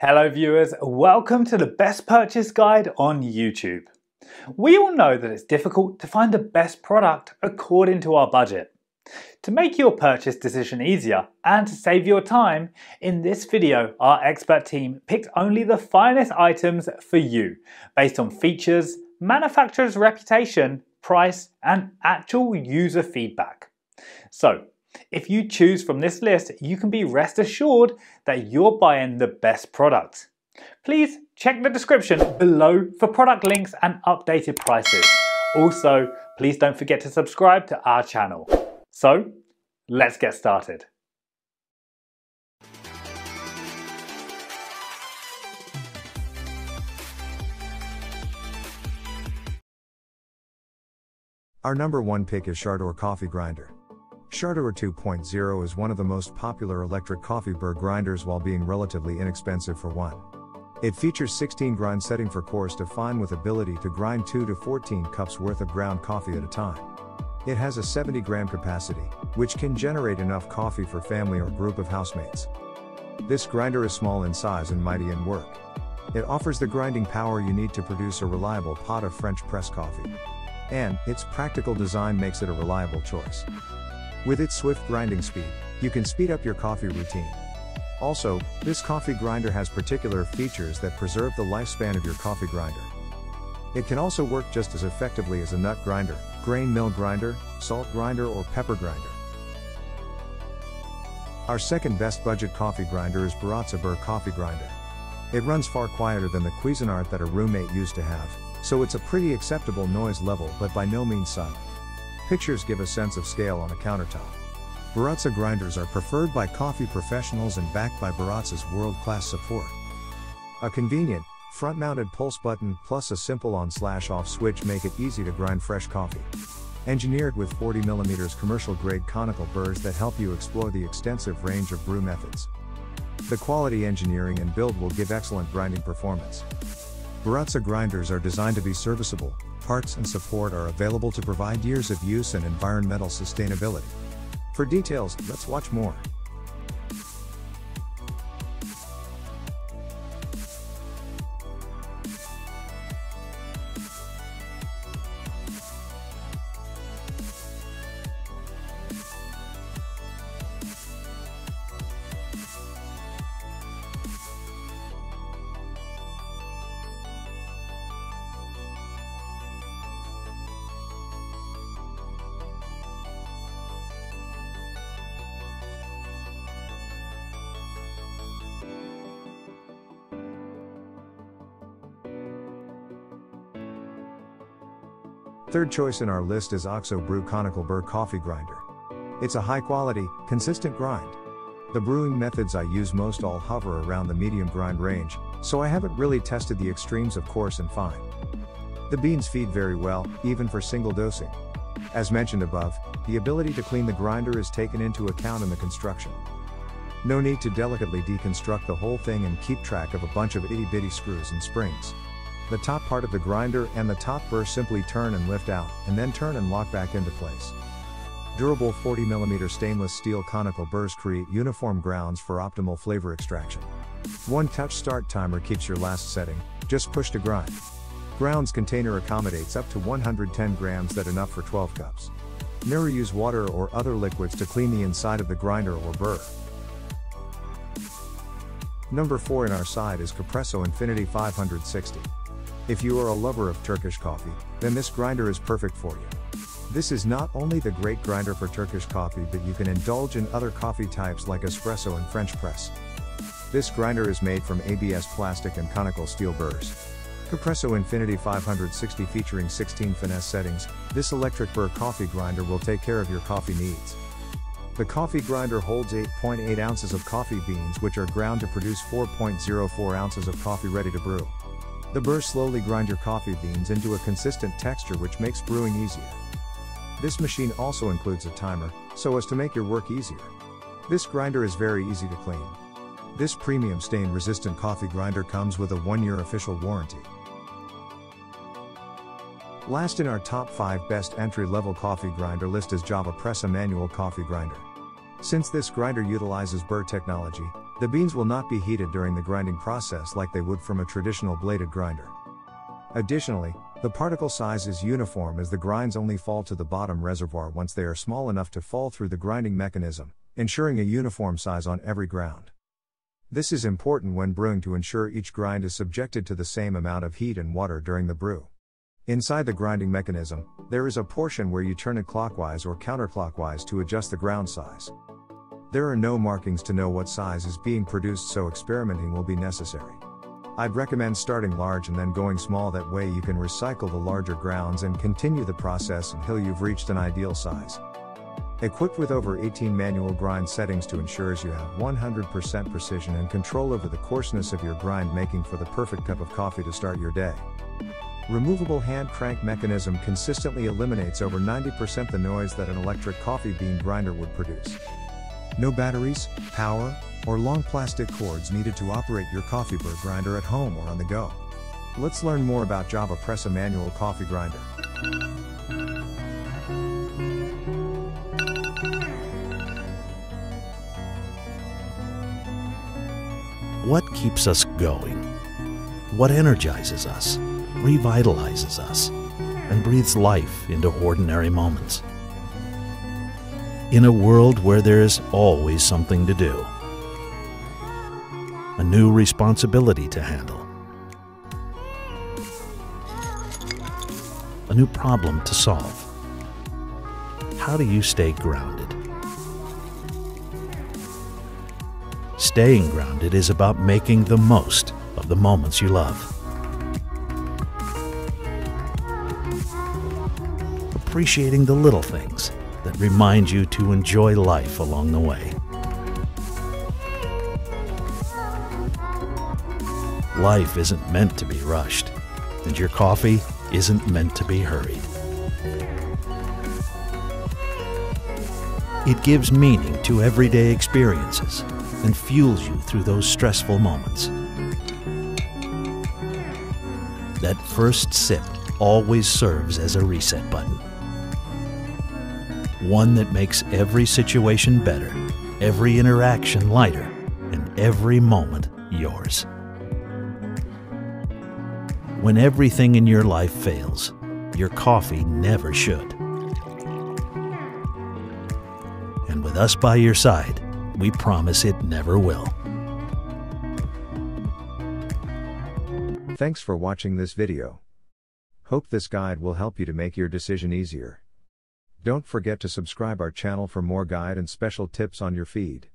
Hello viewers, welcome to the best purchase guide on YouTube. We all know that it's difficult to find the best product according to our budget. To make your purchase decision easier and to save your time, in this video our expert team picked only the finest items for you based on features, manufacturer's reputation, price and actual user feedback. So if you choose from this list, you can be rest assured that you're buying the best product. Please check the description below for product links and updated prices. Also, please don't forget to subscribe to our channel. So, let's get started. Our number one pick is Shardor Coffee Grinder. Shardor 2.0 is one of the most popular electric coffee burr grinders while being relatively inexpensive for one. It features 16 grind setting for coarse to fine with ability to grind 2 to 14 cups worth of ground coffee at a time. It has a 70 gram capacity, which can generate enough coffee for family or group of housemates. This grinder is small in size and mighty in work. It offers the grinding power you need to produce a reliable pot of French press coffee. And, its practical design makes it a reliable choice. With its swift grinding speed, you can speed up your coffee routine. Also, this coffee grinder has particular features that preserve the lifespan of your coffee grinder. It can also work just as effectively as a nut grinder, grain mill grinder, salt grinder or pepper grinder. Our second best budget coffee grinder is Baratza Burr Coffee Grinder. It runs far quieter than the Cuisinart that a roommate used to have, so it's a pretty acceptable noise level but by no means silent. Pictures give a sense of scale on a countertop. Baratza grinders are preferred by coffee professionals and backed by Baratza's world-class support. A convenient, front-mounted pulse button plus a simple on-slash-off switch make it easy to grind fresh coffee. Engineered with 40mm commercial-grade conical burrs that help you explore the extensive range of brew methods. The quality engineering and build will give excellent grinding performance. Baratza grinders are designed to be serviceable, parts and support are available to provide years of use and environmental sustainability. For details, let's watch more. Third choice in our list is OXO Brew Conical Burr Coffee Grinder. It's a high quality, consistent grind. The brewing methods I use most all hover around the medium grind range, so I haven't really tested the extremes of coarse and fine. The beans feed very well, even for single dosing. As mentioned above, the ability to clean the grinder is taken into account in the construction. No need to delicately deconstruct the whole thing and keep track of a bunch of itty bitty screws and springs. The top part of the grinder and the top burr simply turn and lift out, and then turn and lock back into place. Durable 40mm stainless steel conical burrs create uniform grounds for optimal flavor extraction. One touch start timer keeps your last setting, just push to grind. Grounds container accommodates up to 110 grams that enough for 12 cups. Never use water or other liquids to clean the inside of the grinder or burr. Number 4 in our side is Capresso Infinity 560. If you are a lover of Turkish coffee, then this grinder is perfect for you. This is not only the great grinder for Turkish coffee but you can indulge in other coffee types like espresso and French press. This grinder is made from ABS plastic and conical steel burrs. Capresso Infinity 560 featuring 16 finesse settings, this electric burr coffee grinder will take care of your coffee needs. The coffee grinder holds 8.8 ounces of coffee beans which are ground to produce 4.04 ounces of coffee ready to brew. The burr slowly grind your coffee beans into a consistent texture which makes brewing easier. This machine also includes a timer, so as to make your work easier. This grinder is very easy to clean. This premium stain resistant coffee grinder comes with a 1 year official warranty. Last in our top 5 best entry level coffee grinder list is JavaPresse Manual Coffee Grinder. Since this grinder utilizes burr technology, The beans will not be heated during the grinding process like they would from a traditional bladed grinder. Additionally, the particle size is uniform as the grinds only fall to the bottom reservoir once they are small enough to fall through the grinding mechanism, ensuring a uniform size on every ground. This is important when brewing to ensure each grind is subjected to the same amount of heat and water during the brew. Inside the grinding mechanism, there is a portion where you turn it clockwise or counterclockwise to adjust the ground size. There are no markings to know what size is being produced, so experimenting will be necessary. I'd recommend starting large and then going small, that way, you can recycle the larger grounds and continue the process until you've reached an ideal size. Equipped with over 18 manual grind settings to ensure you have 100% precision and control over the coarseness of your grind, making for the perfect cup of coffee to start your day. Removable hand crank mechanism consistently eliminates over 90% the noise that an electric coffee bean grinder would produce. No batteries, power, or long plastic cords needed to operate your coffee burr grinder at home or on the go. Let's learn more about JavaPresse manual coffee grinder. What keeps us going? What energizes us, revitalizes us, and breathes life into ordinary moments? In a world where there is always something to do, a new responsibility to handle, a new problem to solve. How do you stay grounded? Staying grounded is about making the most of the moments you love. Appreciating the little things remind you to enjoy life along the way. Life isn't meant to be rushed, and your coffee isn't meant to be hurried. It gives meaning to everyday experiences and fuels you through those stressful moments. That first sip always serves as a reset button one that makes every situation better, every interaction lighter, and every moment yours. When everything in your life fails, your coffee never should. And with us by your side, we promise it never will. Thanks for watching this video. Hope this guide will help you to make your decision easier. Don't forget to subscribe our channel for more guide and special tips on your feed.